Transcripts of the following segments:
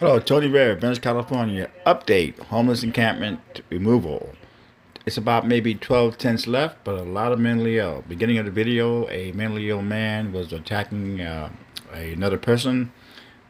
Hello, Tony Vera, Venice, California. Update homeless encampment removal. It's about maybe 12 tents left, but a lot of mentally ill. Beginning of the video, a mentally ill man was attacking uh, another person.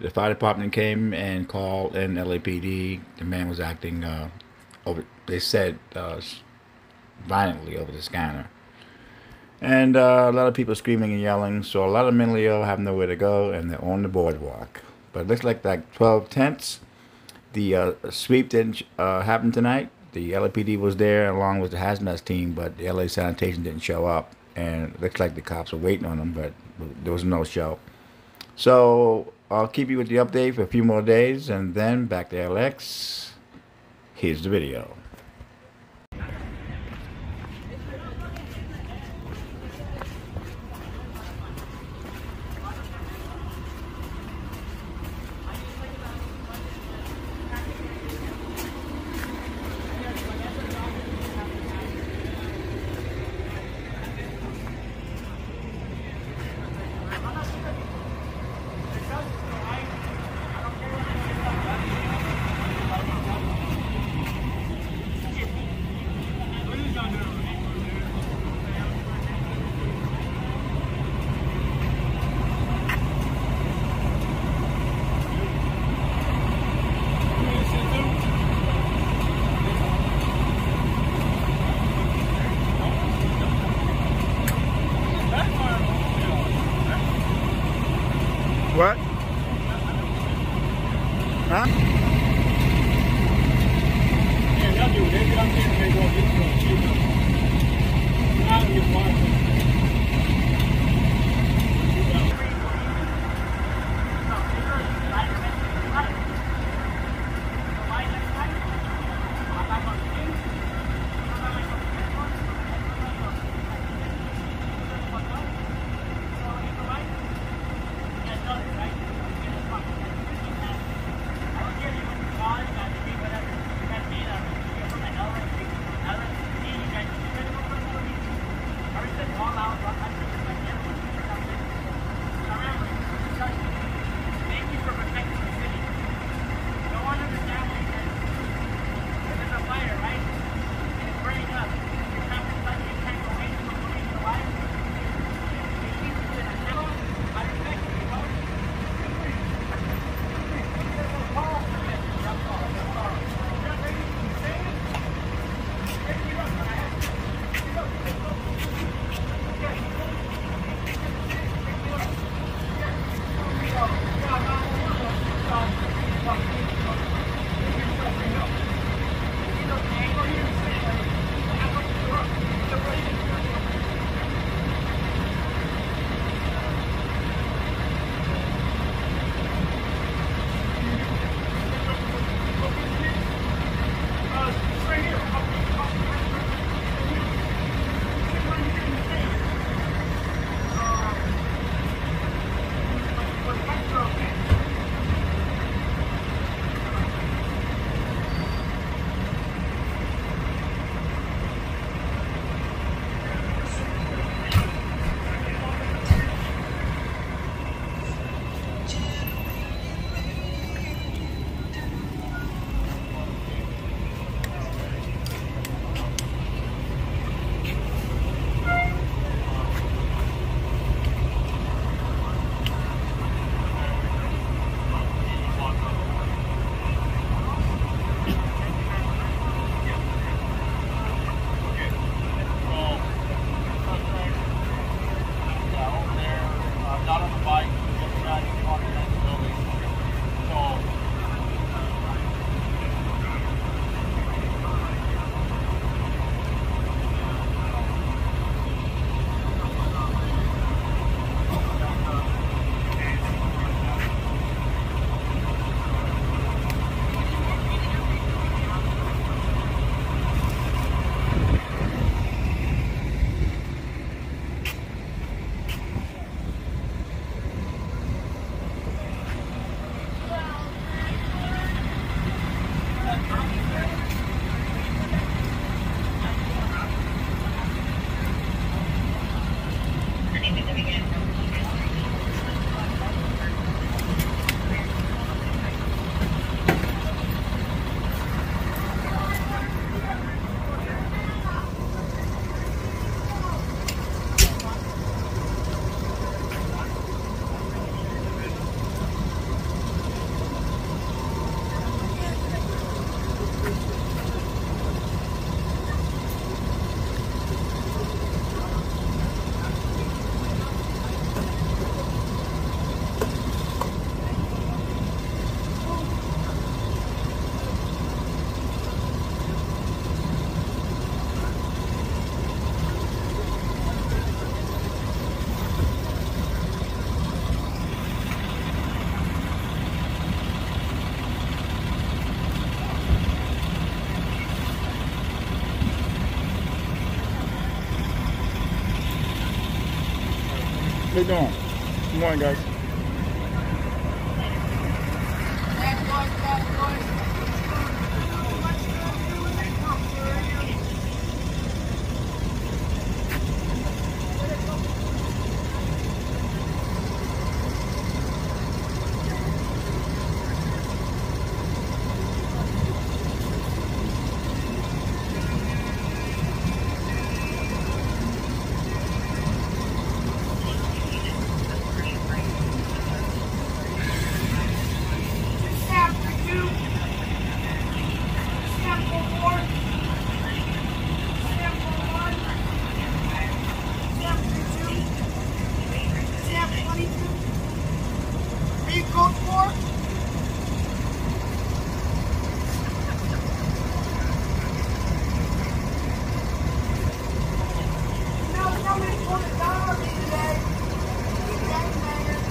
The fire department came and called in LAPD. The man was acting, uh, over, they said, uh, violently over the scanner. And uh, a lot of people screaming and yelling. So a lot of mentally ill have nowhere to go, and they're on the boardwalk. But it looks like like 12 tents. The uh, sweep didn't uh, happen tonight. The LAPD was there along with the hazmat team, but the LA sanitation didn't show up. And it looks like the cops were waiting on them, but there was no show. So I'll keep you with the update for a few more days, and then back to LX. Here's the video. What? Huh? Yeah, y'all do it. They get up there and they go get the cheap. Now you they doing? Good morning, guys. Somebody pulled a gun on me today. Gangbanger.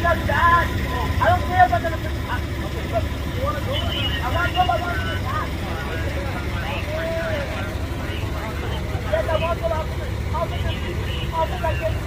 I don't care I'm gonna put I- you wanna go? I want to go, I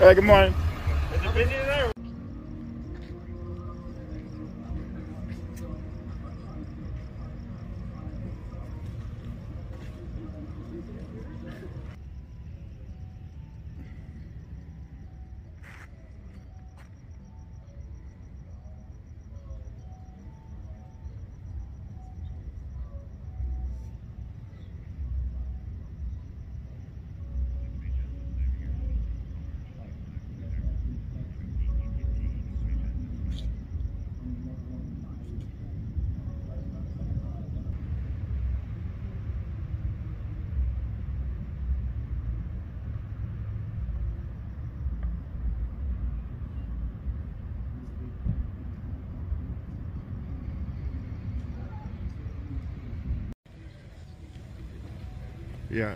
Hey, good morning. Yeah.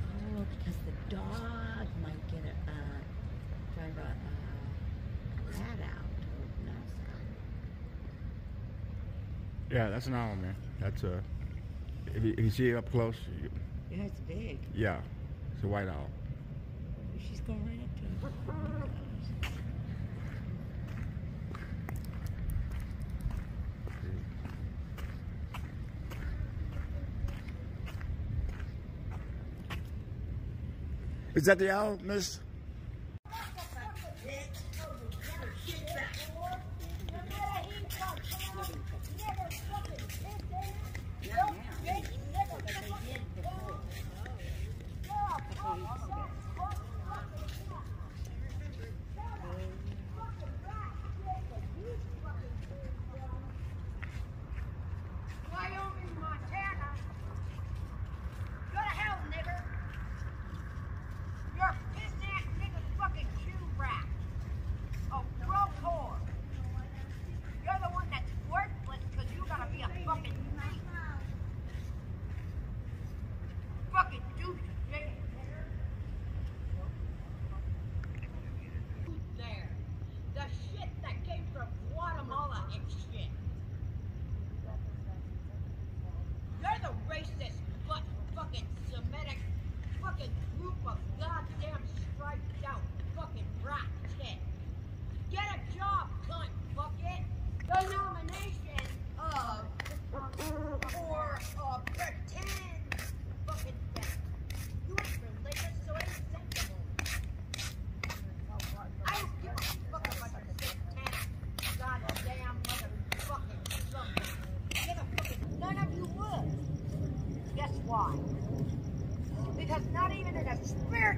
Oh, because the dog might get a, uh, drive a uh, out. Yeah, that's an owl, man. That's a. If you, if you see it up close. You, yeah, it's big. Yeah, it's a white owl. She's going right up. Is that the owl, miss?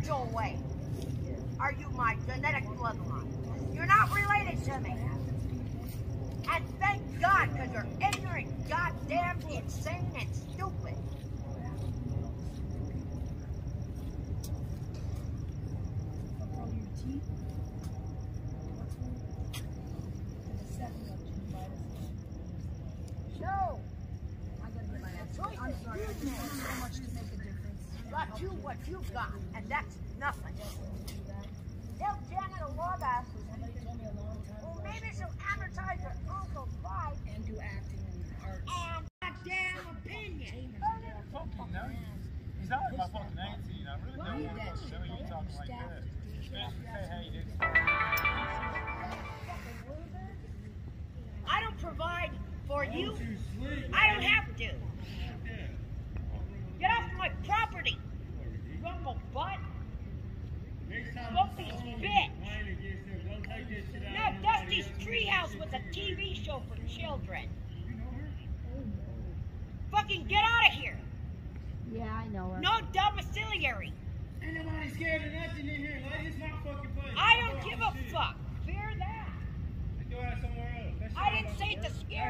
spiritual way. Are you my God. And that's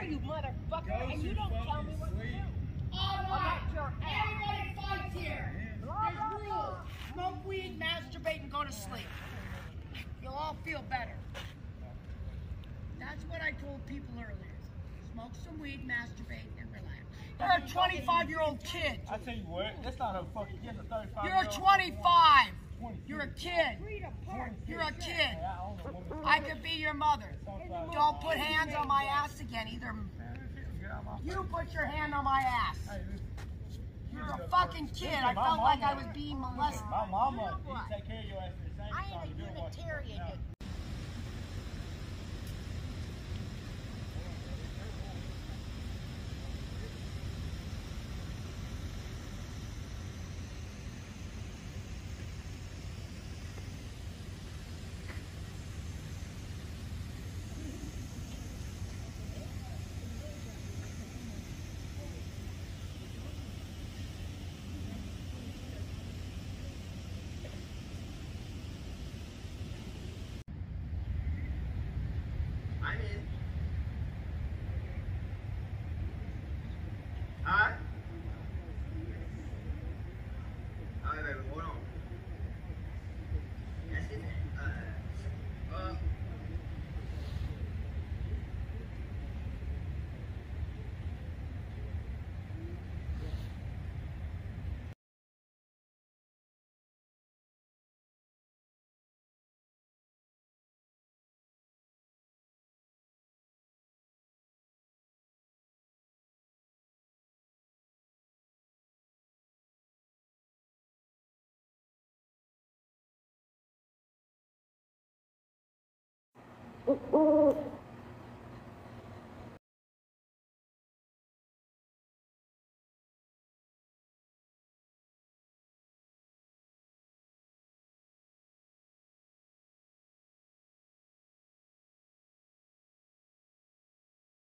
here, you motherfucker, and you don't tell me what to do. All right, everybody fights here. There's rules. Smoke weed, masturbate, and go to sleep. You'll all feel better. That's what I told people earlier. Smoke some weed, masturbate, and relax. You're a 25-year-old kid. I tell you what, that's not a fucking, kid. You're a 25. You're a kid. You're a kid. I could be your mother. Don't put hands on my ass again either. You put your hand on my ass. You're a fucking kid. I felt like I was being molested. My mama take care of your ass. I ain't a humanitarian. 呜呜呜